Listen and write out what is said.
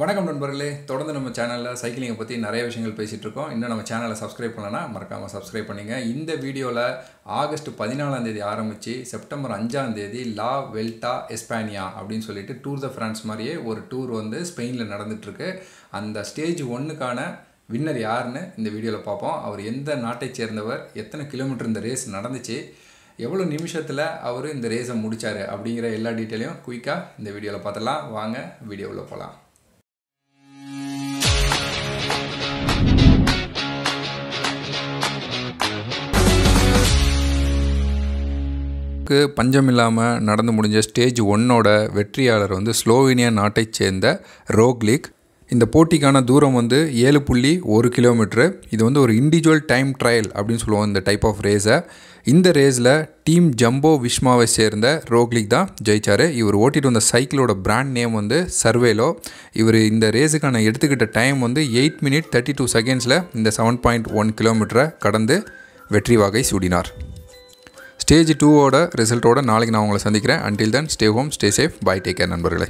வணக்கம் நண்பர்களே. தொடர்ந்து நம்ம சேனலில் சைக்கிளிங்கை பற்றி நிறைய விஷயங்கள் பேசிகிட்டு இருக்கோம். இன்னும் நம்ம சேனலை சப்ஸ்கிரைப் பண்ணலன்னா மறக்காமல் சப்ஸ்கிரைப் பண்ணுங்க. இந்த வீடியோவில் ஆகஸ்ட் பதினாலாம் தேதி ஆரம்பித்து செப்டம்பர் அஞ்சாம் தேதி லா வெல்டா எஸ்பானியா அப்படின்னு சொல்லிட்டு டூர் த ஃப்ரான்ஸ் மாதிரியே ஒரு டூர் வந்து ஸ்பெயினில் நடந்துகிட்ருக்கு அந்த ஸ்டேஜ் ஒன்றுக்கான வின்னர் யாருன்னு இந்த வீடியோவில் பார்ப்போம். அவர் எந்த நாட்டை சேர்ந்தவர் எத்தனை கிலோமீட்டர் இந்த ரேஸ் நடந்துச்சு எவ்வளோ நிமிஷத்தில் அவர் இந்த ரேஸை முடித்தார் அப்படிங்கிற எல்லா டீட்டெயிலையும் குயிக்காக இந்த வீடியோவில் பார்த்துடலாம். வாங்க வீடியோவில் போகலாம். க்கு பஞ்சம் இல்லாமல் நடந்து முடிஞ்ச ஸ்டேஜ் ஒன்னோட வெற்றியாளர் வந்து ஸ்லோவேனியா நாட்டைச் சேர்ந்த ரோக்லிக். இந்த போட்டிக்கான தூரம் வந்து ஏழு புள்ளி ஒரு கிலோமீட்ரு இது வந்து ஒரு இண்டிவிஜுவல் டைம் ட்ரையல் அப்படின்னு சொல்லுவோம் இந்த டைப் ஆஃப் ரேஸை இந்த ரேஸில் டீம் ஜம்போ விஷ்மாவை சேர்ந்த ரோக்லிக் தான் ஜெயிச்சார். இவர் ஓட்டிட்டு வந்த சைக்கிளோட பிராண்ட் நேம் வந்து சர்வேலோ. இவர் இந்த ரேஸுக்கான எடுத்துக்கிட்ட டைம் வந்து எயிட் மினிட் தேர்ட்டி டூ செகண்ட்ஸில் இந்த செவன் பாயிண்ட் ஒன் கிலோமீட்டரை கடந்து வெற்றி வாகை சூடினார். ஸ்டேஜ் டூவோட ரிசல்ட்டோட நாளைக்கு நான் உங்களை சந்திக்கிறேன். Until then stay home stay safe bye take care நண்பர்களே.